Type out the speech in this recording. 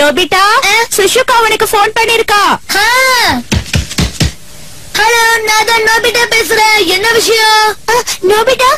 Nobita சுஷுகா உனக்கு phone பண்ணிருக்கா hello நான் தான் நோபிட்டா பேசுறேன். என்ன விஷயம்? நோபிட்டா